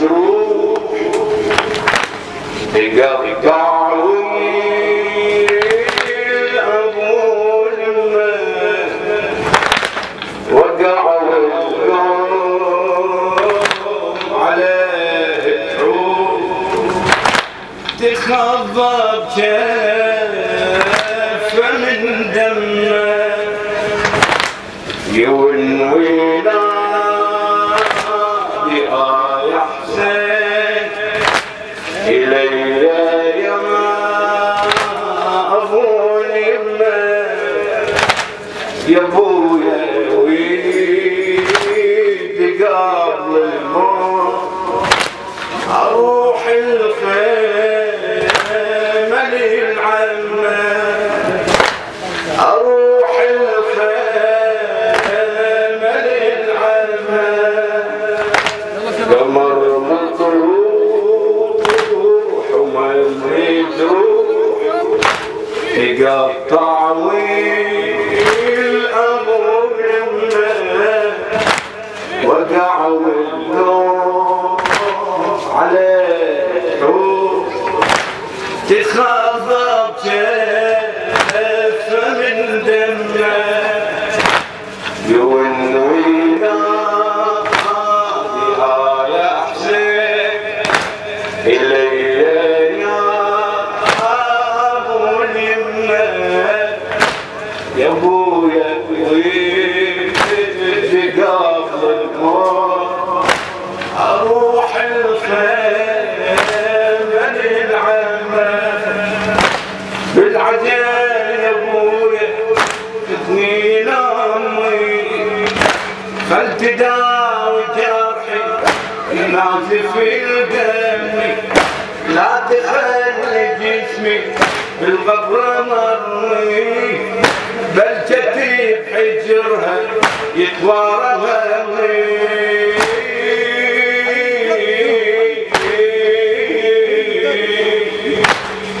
تروح تقطع ابو الماء وقع من دمه. يونوينا يا يا أبويا ويدي قبل الموت أروح الخيمة للعمة. أروح الخيمة للعمة. قمر مطروح ومليتوح تقطع نازف الدم لا تخلي جسمي بالقبر مرمي بل تتيب حجرها يتوارى همي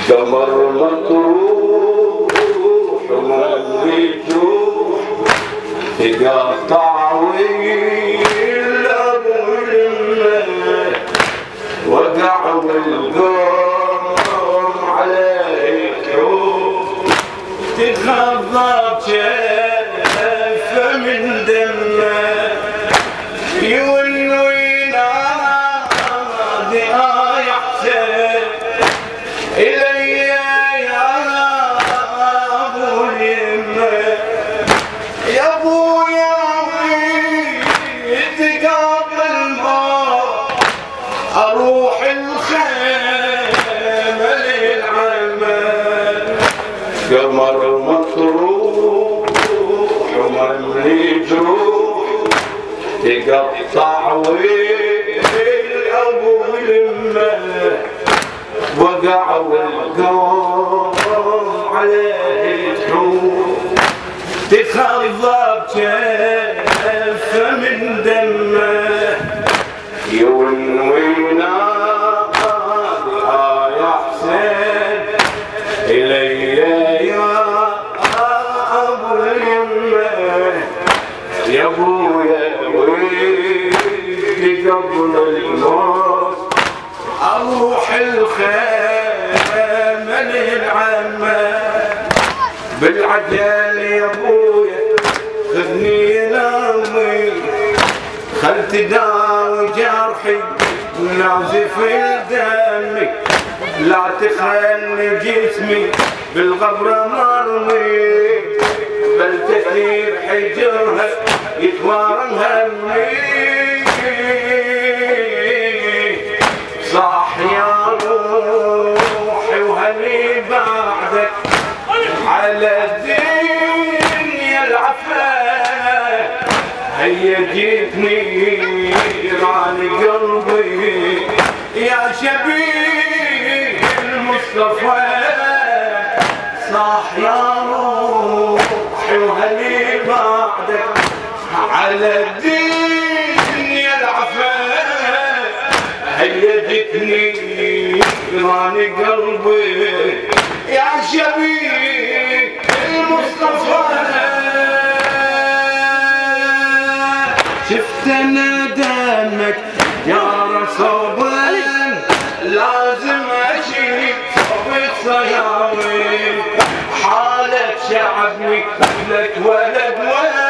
قمر مطروح ويل والقوم عليه تروح تتخضب كيف من دمه ومن جروح تقطع ويل أبو اليمة وقع والقوم عليه تروح تخضب كيف من دمه يونوينا الموت أروح الخيمة للعمة. بالعجل يا أبويا خذني لأمي خل تداوي جرحي ونازف الدم لا تخلي جسمي بالغبرة مرمي. بل تثير حجرها يتوارى همي. بعدك على الدنيا العفا هيا جيتني راني قلبي يا شبيه المصطفى. صاح يا روحي وهني بعدك على الدنيا العفا هيجتني راني قلبي الجبين المصطفى شفت أنا دمك يا رسول لازم أجي أجيب بالصياوي حالة شعبني لك ولد ولد.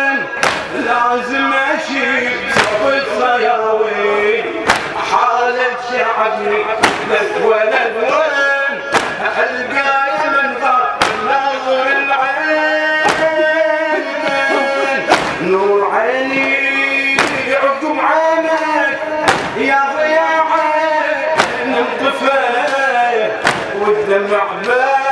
وزمشي صوت صياوي. حالة شعبي لك ولد وين؟ ألقاي منظر ناظر العين. نور عيني عقب عينك يا ضياعي نطفى والدمع بارد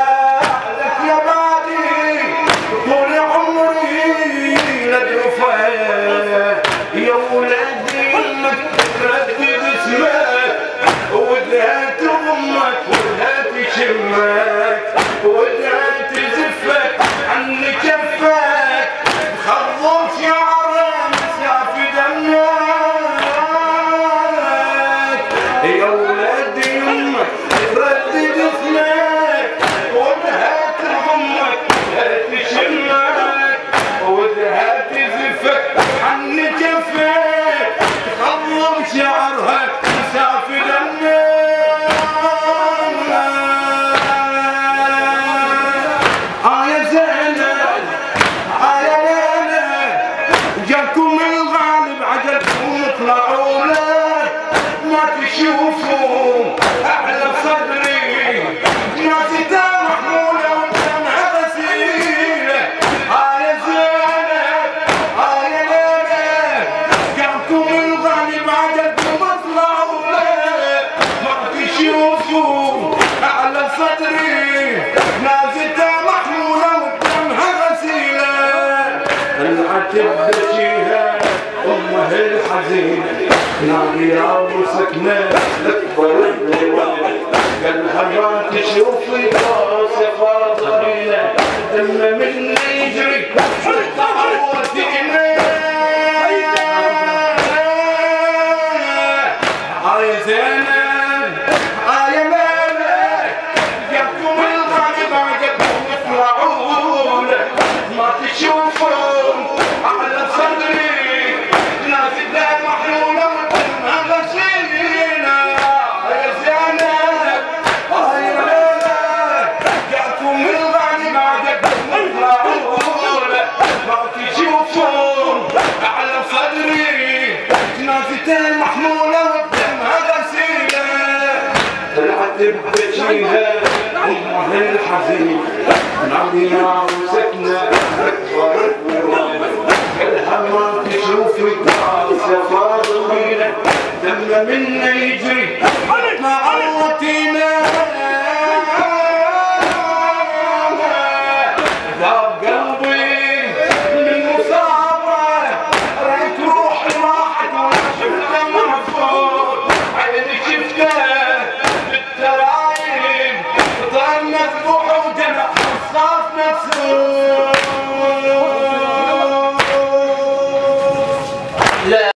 خذها يا زينب آه يا ليلى جاكم الغالب عجلكم طلعوا ما تشوفون أحلى صدر نعم يا ابو سكنان اكبر الهوى قلها ما تشوف بتبكيها هم الحزين عمي عروستنا بتفرق الهم تشوفك على سفر من